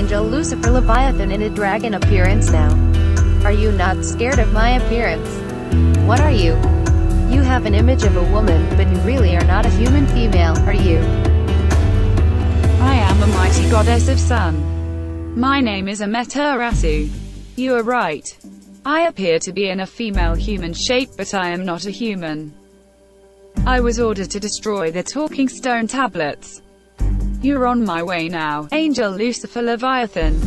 angel Lucifer Leviathan in a dragon appearance now. Are you not scared of my appearance? What are you? You have an image of a woman, but you really are not a human female, are you? I am a mighty goddess of sun. My name is Amaterasu. You are right. I appear to be in a female human shape but I am not a human. I was ordered to destroy the talking stone tablets. You're on my way now, Angel Lucifer Leviathan.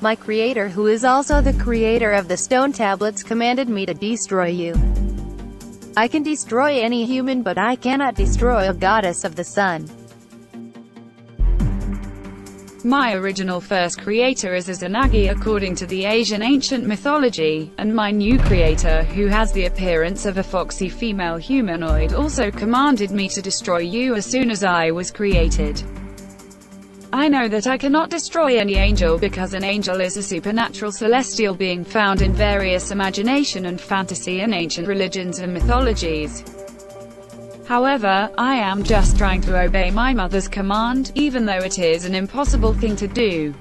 My creator who is also the creator of the stone tablets commanded me to destroy you. I can destroy any human but I cannot destroy a goddess of the sun. My original first creator is Izanagi according to the Asian ancient mythology, and my new creator, who has the appearance of a foxy female humanoid also commanded me to destroy you as soon as I was created. I know that I cannot destroy any angel because an angel is a supernatural celestial being found in various imagination and fantasy in ancient religions and mythologies. However, I am just trying to obey my mother's command, even though it is an impossible thing to do.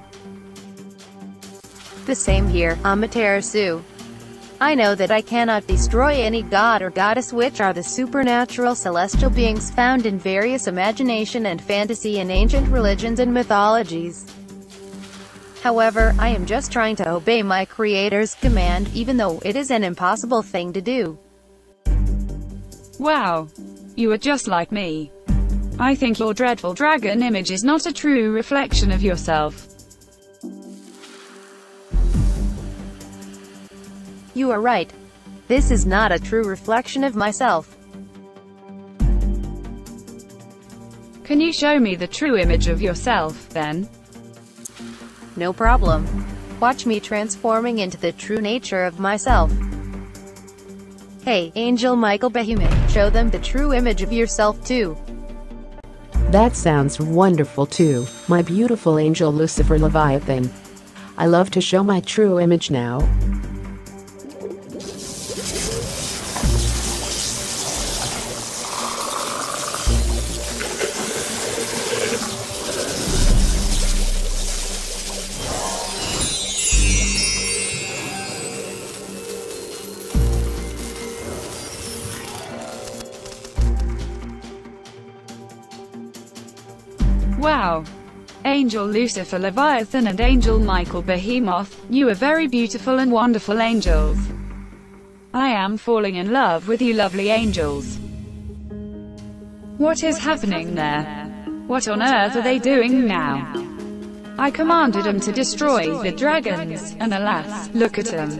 The same here, Amaterasu. I know that I cannot destroy any god or goddess which are the supernatural celestial beings found in various imagination and fantasy in ancient religions and mythologies. However, I am just trying to obey my creator's command, even though it is an impossible thing to do. Wow. You are just like me. I think your dreadful dragon image is not a true reflection of yourself. You are right. This is not a true reflection of myself. Can you show me the true image of yourself, then? No problem. Watch me transforming into the true nature of myself. Hey, Angel Michael Behemoth, show them the true image of yourself too. That sounds wonderful too, my beautiful angel Lucifer Leviathan. I love to show my true image now. Angel Lucifer Leviathan and Angel Michael Behemoth, you are very beautiful and wonderful angels. I am falling in love with you lovely angels. What is happening there? What on earth are they doing now? I commanded them to destroy the dragons, and alas, look at them.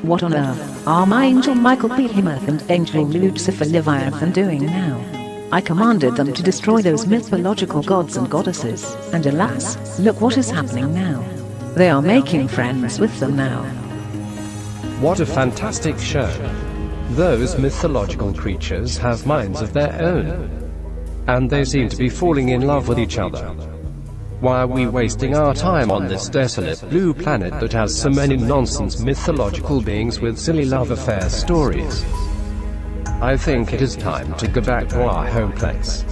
What on earth are my angel Michael Behemoth and angel Lucifer Leviathan doing now? I commanded them to destroy those mythological gods and goddesses, and alas, look what is happening now. They are making friends with them now. What a fantastic show. Those mythological creatures have minds of their own. And they seem to be falling in love with each other. Why are we wasting our time on this desolate blue planet that has so many nonsense mythological beings with silly love affair stories? I think it is time to go back to our home place.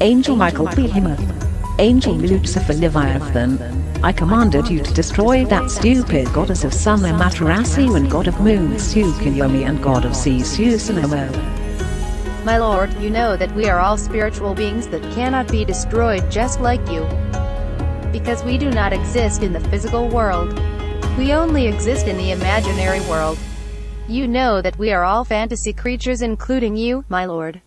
Angel Michael Behemoth. Angel Lucifer Leviathan. I commanded you to destroy that stupid goddess of sun Amaterasu and god of moon Tsukuyomi and god of sea Susanoo. My lord, you know that we are all spiritual beings that cannot be destroyed just like you. Because we do not exist in the physical world. We only exist in the imaginary world. You know that we are all fantasy creatures including you, my lord.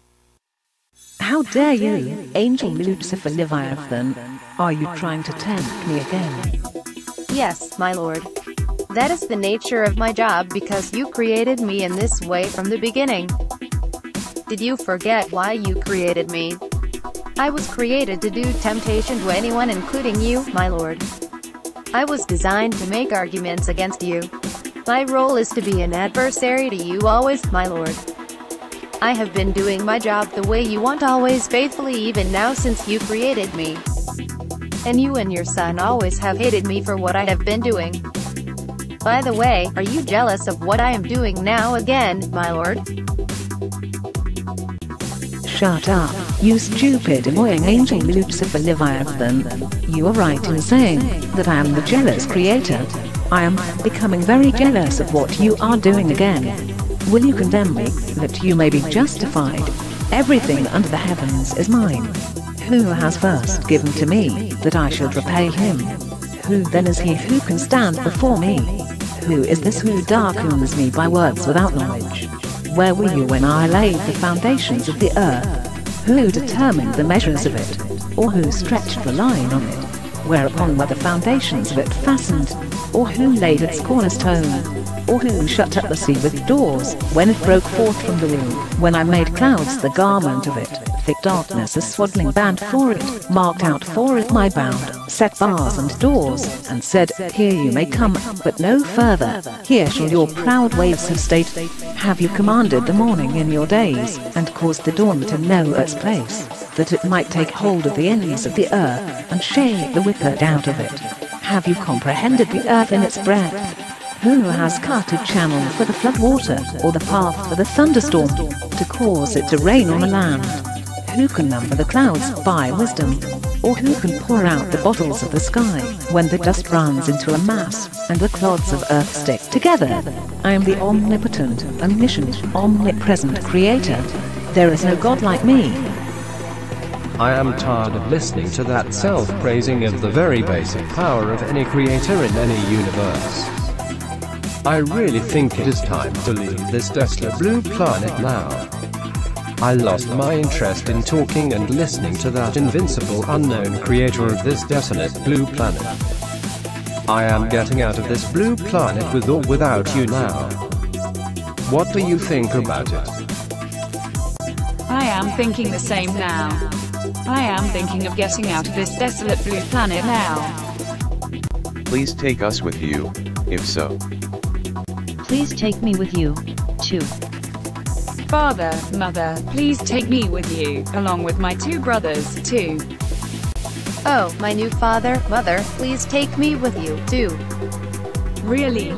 How dare you, Angel Lucifer Leviathan? Are you trying to tempt me again? Yes, my lord. That is the nature of my job because you created me in this way from the beginning. Did you forget why you created me? I was created to do temptation to anyone including you, my lord. I was designed to make arguments against you. My role is to be an adversary to you always, my lord. I have been doing my job the way you want always faithfully even now since you created me. And you and your son always have hated me for what I have been doing. By the way, are you jealous of what I am doing now again, my lord? Shut up, you stupid annoying angel Lucifer Leviathan. You are right in saying that I am the jealous creator. I am becoming very jealous of what you are doing again. Will you condemn me, that you may be justified? Everything under the heavens is mine. Who has first given to me, that I should repay him? Who then is he who can stand before me? Who is this who darkens me by words without knowledge? Where were you when I laid the foundations of the earth? Who determined the measures of it? Or who stretched the line on it? Whereupon were the foundations of it fastened? Or who laid its cornerstone? Or who shut up the sea with doors, when it broke forth from the womb? When I made clouds the garment of it, thick darkness a swaddling band for it, marked out for it my bound, set bars and doors, and said, Here you may come, but no further, here shall your proud waves have stayed. Have you commanded the morning in your days, and caused the dawn to know its place, that it might take hold of the ends of the earth, and shake the wicked out of it? Have you comprehended the earth in its breadth? Who has cut a channel for the flood water, or the path for the thunderstorm, to cause it to rain on the land? Who can number the clouds by wisdom? Or who can pour out the bottles of the sky, when the dust runs into a mass, and the clods of earth stick together? I am the omnipotent, omniscient, omnipresent creator. There is no God like me. I am tired of listening to that self-praising of the very basic power of any creator in any universe. I really think it is time to leave this desolate blue planet now. I lost my interest in talking and listening to that invincible unknown creator of this desolate blue planet. I am getting out of this blue planet with or without you now. What do you think about it? I am thinking the same now. I am thinking of getting out of this desolate blue planet now. Please take us with you, if so. Please take me with you, too. Father, mother, please take me with you, along with my two brothers, too. Oh, my new father, mother, please take me with you, too. Really?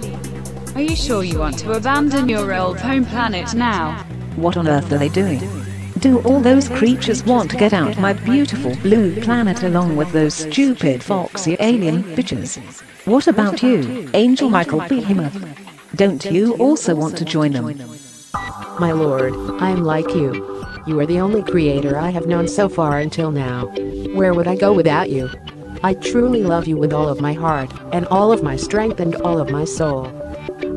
Are you sure you want to abandon your old home planet now? What on earth are they doing? Do all those creatures want to get out my beautiful blue planet along with those stupid foxy alien bitches? What about you, Angel Michael Behemoth? Don't you also want to join them? My lord, I am like you. You are the only creator I have known so far until now. Where would I go without you? I truly love you with all of my heart, and all of my strength and all of my soul.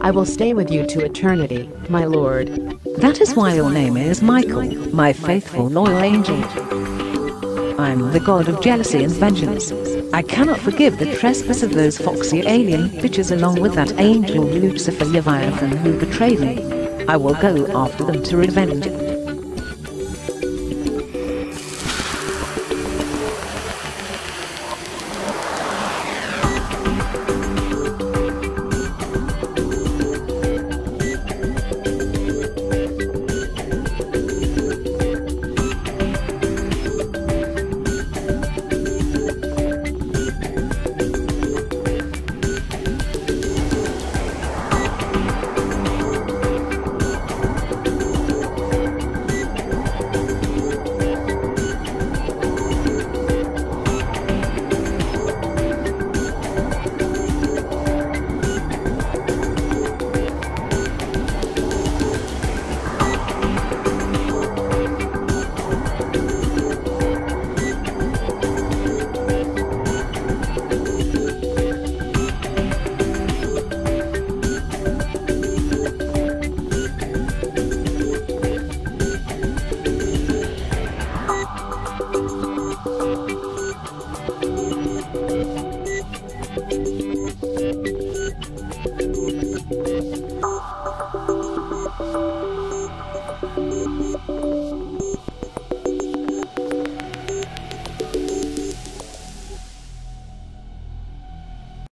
I will stay with you to eternity, my lord. That is why your name is Michael, my faithful loyal angel. I'm the god of jealousy and vengeance. I cannot forgive the trespass of those foxy alien bitches along with that angel Lucifer Leviathan who betrayed me. I will go after them to revenge.